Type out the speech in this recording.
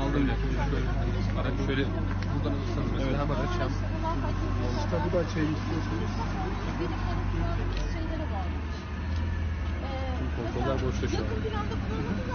Aldım ya. Şöyle, araç şöyle buradan alırsanız mesela evet. hem araç hem... İşte bu da şey istiyorsunuz. Kontroller boşta şu an.